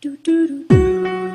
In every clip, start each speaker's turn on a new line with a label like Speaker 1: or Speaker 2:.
Speaker 1: Do do do do.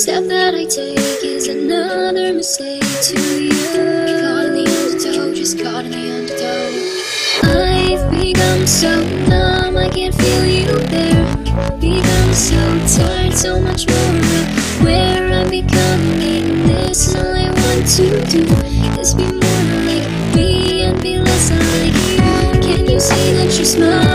Speaker 2: step that I take is another mistake to you. Caught in the undertow, just caught in the undertow. I've become so numb, I can't feel you there. Become so tired, so much more where I'm becoming. This is all I want to do is be more like me and be less like you. Can you see that you smile?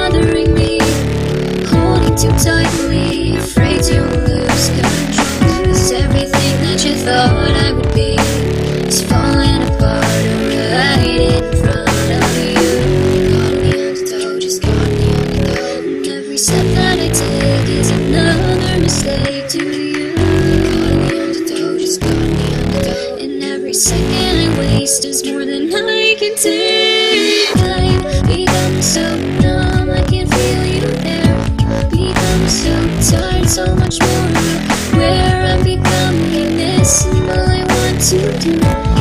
Speaker 2: waste is more than I can take. I've become so numb, I can't feel you there. Become so tired, so much more. Where I'm becoming this, all I want to do.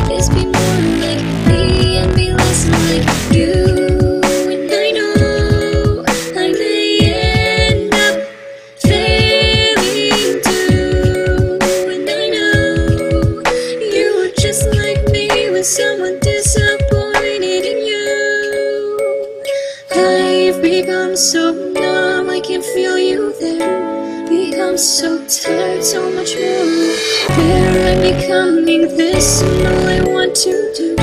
Speaker 2: become so numb, I can feel you there. Become so tired, so much more. There I'm becoming this and all I want to do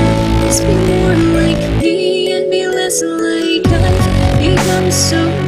Speaker 2: Is be more like me and be less like I Become so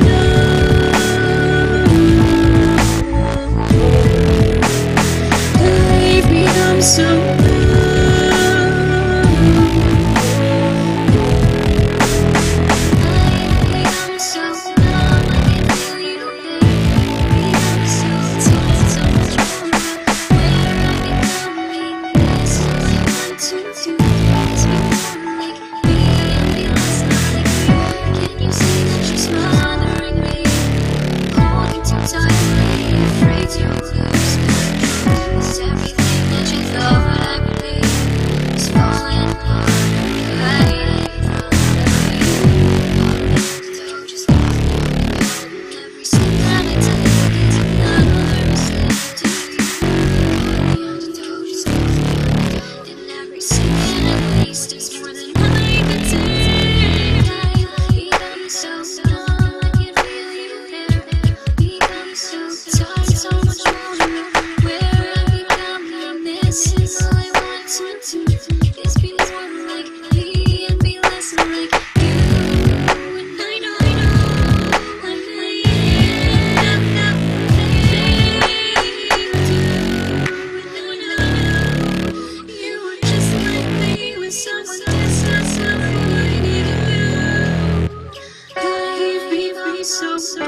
Speaker 2: I'm afraid you so, so